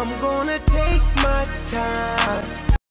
I'm gonna take my